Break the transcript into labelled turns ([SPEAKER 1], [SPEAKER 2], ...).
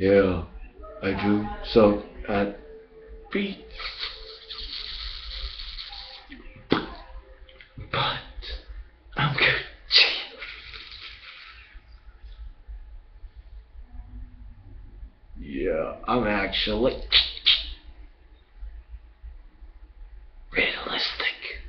[SPEAKER 1] Yeah, I do. So, uh, beat. Yeah, I'm actually realistic.